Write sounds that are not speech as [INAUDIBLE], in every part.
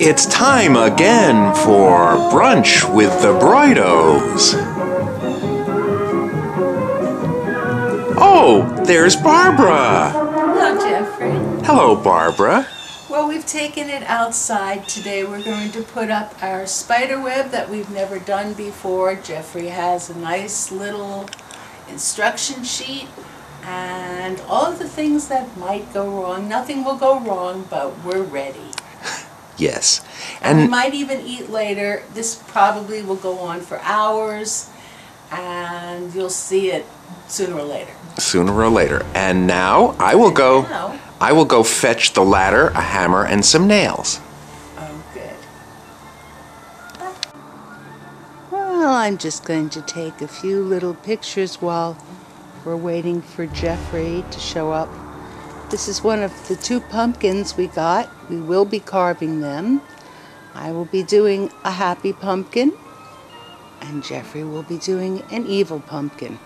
It's time again for brunch with the Broidos. Oh, there's Barbara. Hello, Jeffrey. Hello, Barbara. Well, we've taken it outside today. We're going to put up our spider web that we've never done before. Jeffrey has a nice little instruction sheet and all of the things that might go wrong. Nothing will go wrong, but we're ready. Yes. we And might even eat later. This probably will go on for hours and you'll see it sooner or later. sooner or later. And now I will go Now, I will go fetch the ladder, a hammer, and some nails. Oh, good. Well, I'm just going to take a few little pictures while we're waiting for Jeffrey to show up. This is one of the two pumpkins we got. We will be carving them. I will be doing a happy pumpkin, and Jeffrey will be doing an evil pumpkin.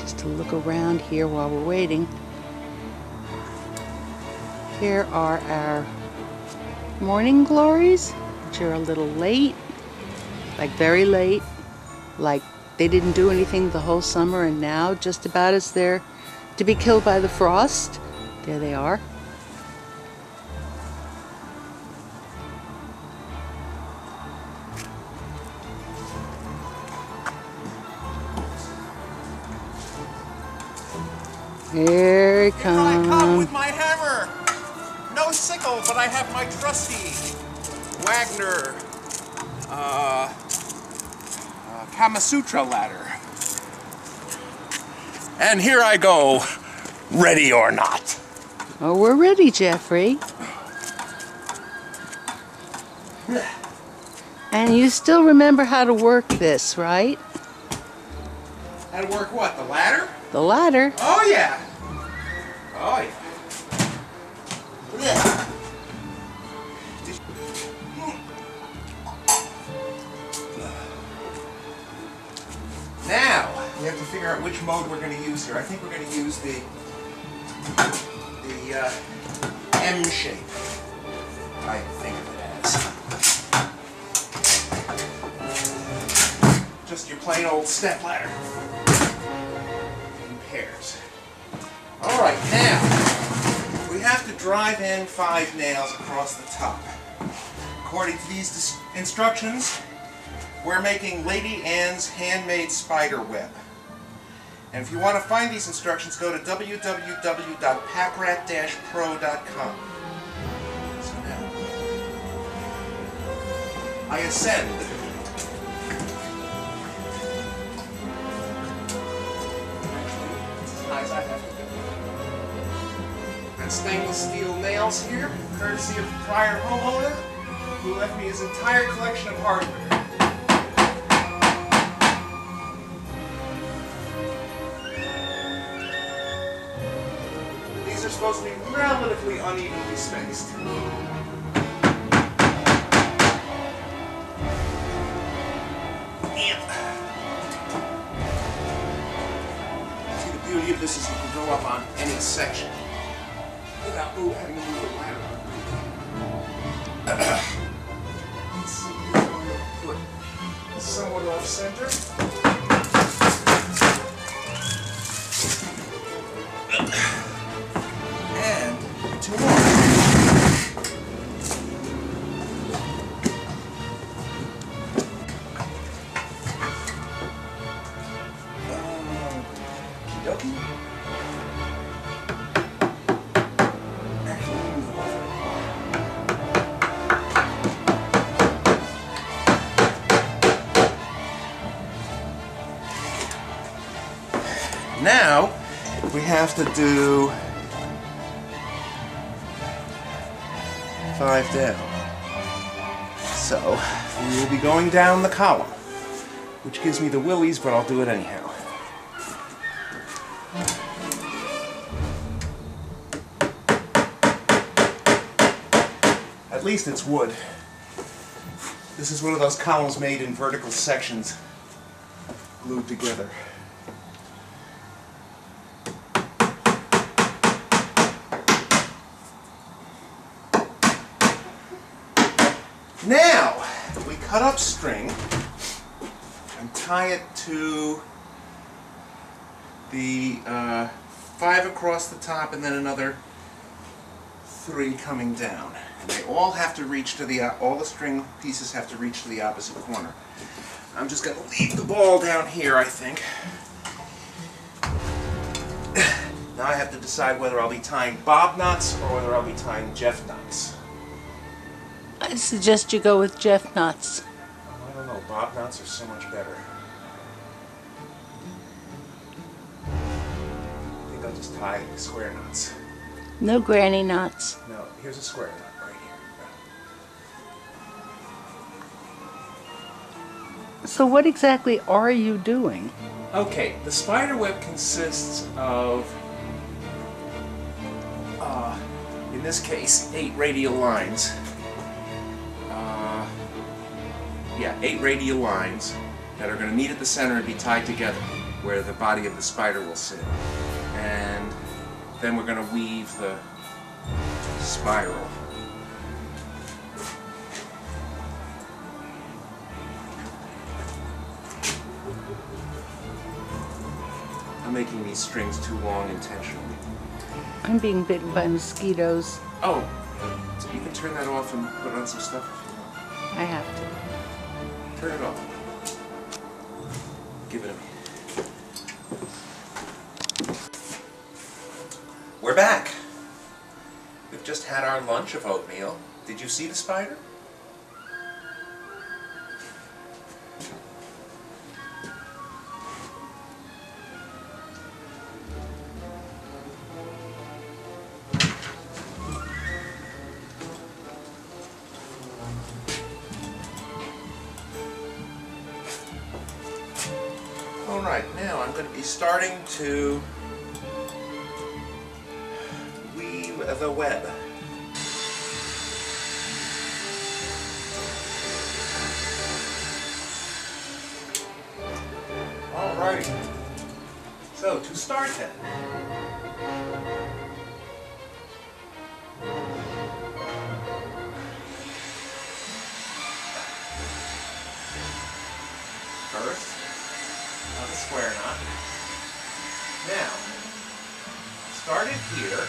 Just to look around here while we're waiting. Here are our morning glories, which are a little late, like very late, like they didn't do anything the whole summer, and now just about as they're to be killed by the frost, there they are. Here it Here I come comes. with my hammer. No sickle, but I have my trusty Wagner uh, uh, Kama Sutra ladder. And here I go, ready or not. Oh, we're ready, Jeffrey. And you still remember how to work this, right? How to work what? The ladder? The ladder. Oh yeah. Oh yeah. Figure out which mode we're going to use here. I think we're going to use the the uh, M shape. I think of it as just your plain old step ladder in pairs. All right, now we have to drive in five nails across the top. According to these instructions, we're making Lady Anne's handmade spider web. And if you want to find these instructions, go to www.packrat-pro.com. I ascend. And stainless steel nails here, courtesy of prior homeowner, who left me his entire collection of hardware. Supposed to be relatively unevenly spaced. See the beauty of this is you can go up on any section without move, having to move the ladder. [COUGHS] Let's see, somewhat off center. To do five down. So, we will be going down the column, which gives me the willies, but I'll do it anyhow. At least it's wood. This is one of those columns made in vertical sections, glued together. Now, we cut up string and tie it to the uh, five across the top and then another three coming down. And they all have to reach to the, all the string pieces have to reach to the opposite corner. I'm just going to leave the ball down here, I think. Now I have to decide whether I'll be tying Bob knots or whether I'll be tying Jeff knots. I suggest you go with Jeff knots. I don't know, Bob knots are so much better. I think I'll just tie square knots. No granny knots. No, here's a square knot right here. So what exactly are you doing? Okay, the spider web consists of, uh, in this case, eight radial lines. Yeah, eight radial lines that are going to meet at the center and be tied together where the body of the spider will sit. And then we're going to weave the spiral. I'm making these strings too long intentionally. I'm being bitten by mosquitoes. Oh, you can turn that off and put on some stuff if you want. I have to. Turn it off. Give it a me. We're back. We've just had our lunch of oatmeal. Did you see the spider? I'm going to be starting to weave the web. All right. So to start then. Here.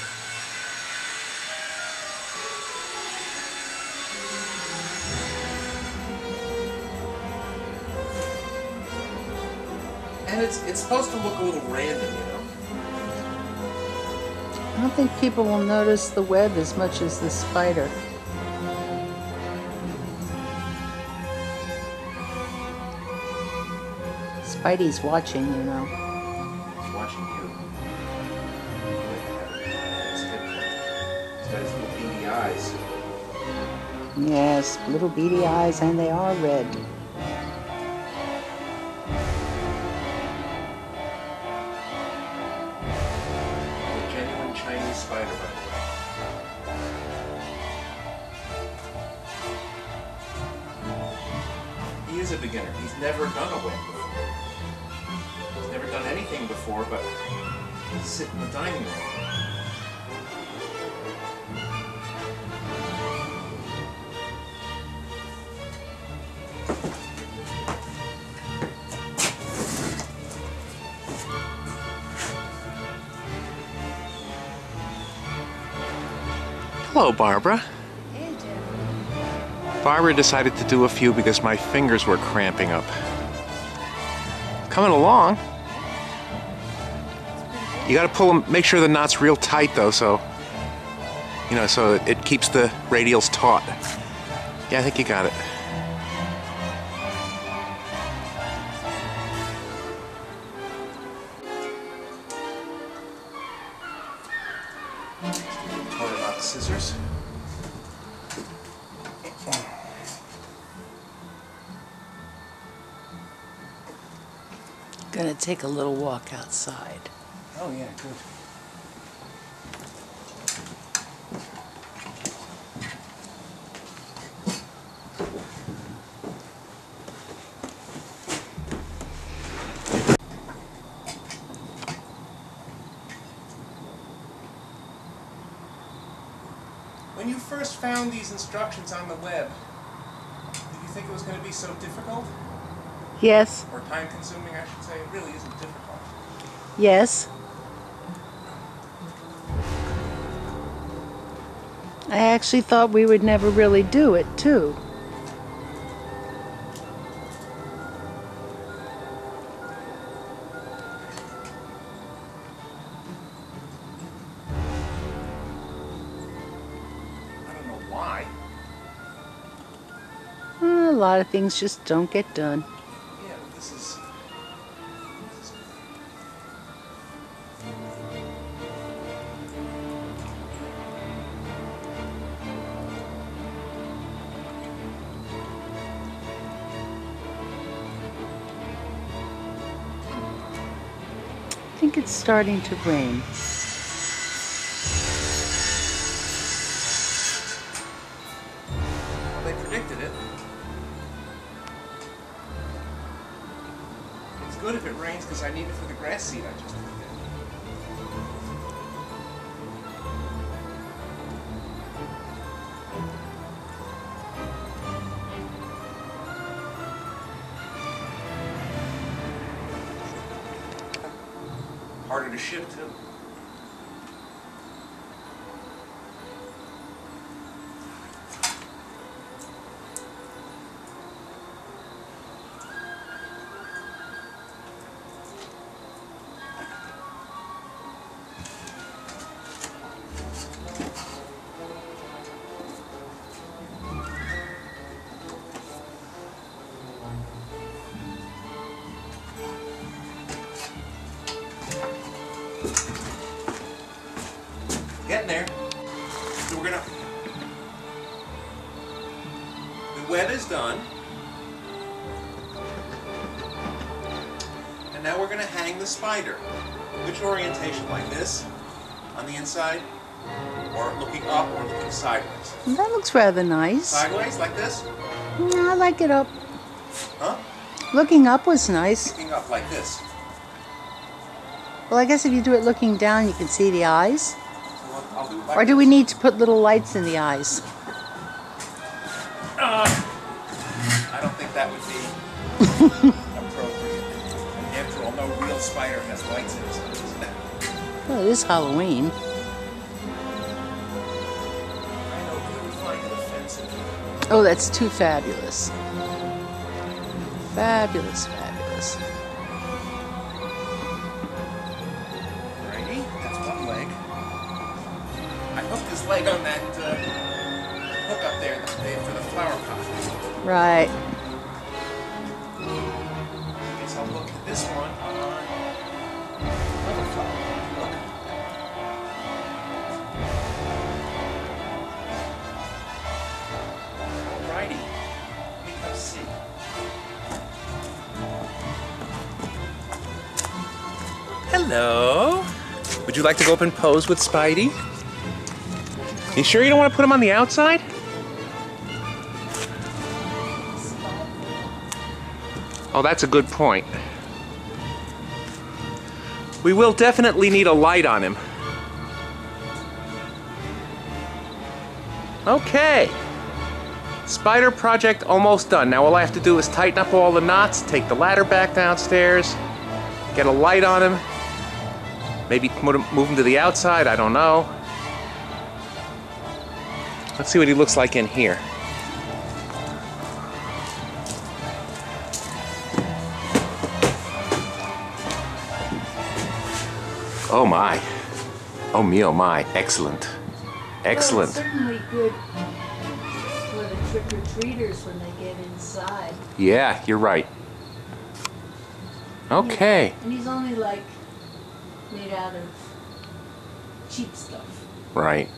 And it's it's supposed to look a little random, you know. I don't think people will notice the web as much as the spider. Spidey's watching, you know. Got he's got his little beady eyes. Yes, little beady eyes, and they are red. A genuine Chinese spider, by the way. He is a beginner. He's never done a web before. He's never done anything before but sit in the dining room. Hello, Barbara. Barbara decided to do a few because my fingers were cramping up. Coming along. You got to pull them, make sure the knot's real tight though, so, you know, so it keeps the radials taut. Yeah, I think you got it. Gonna take a little walk outside. Oh yeah, good. When you first found these instructions on the web, did you think it was going to be so difficult? Yes, Or time consuming, I should say. It really isn't difficult. yes. I actually thought we would never really do it, too. I don't know why. A lot of things just don't get done. Starting to rain. they predicted it. It's good if it rains because I need it for the grass seed I just Getting there. So we're gonna. The web is done. And now we're gonna hang the spider. Which orientation? Like this? On the inside? Or looking up or looking sideways? That looks rather nice. Sideways, like this? Yeah, I like it up. Huh? Looking up was nice. Looking up like this. Well, I guess if you do it looking down, you can see the eyes. Or do we need to put little lights in the eyes? Uh, I don't think that would be appropriate. After all, no real spider has lights in his eyes. Well, it is Halloween. I know you would find it offensive. Oh, that's too fabulous. Fabulous, fabulous. Leg on that uh, hook up there that they- for the flower pot. Right. I guess I'll hook this one on another flower pot. Look. Alrighty. Let me come see. Hello. Would you like to go up and pose with Spidey? You sure you don't want to put him on the outside? Oh, that's a good point. We will definitely need a light on him. Okay. Spider project almost done. Now all I have to do is tighten up all the knots, take the ladder back downstairs, get a light on him, maybe move him move him to the outside, I don't know. Let's see what he looks like in here. Oh my. Oh me, oh my. Excellent. Excellent. certainly good for the trick or treaters when they get inside. Yeah, you're right. Okay. And he's only like made out of cheap stuff. Right.